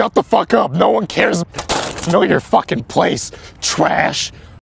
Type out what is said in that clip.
shut the fuck up. No one cares. Know your fucking place, trash.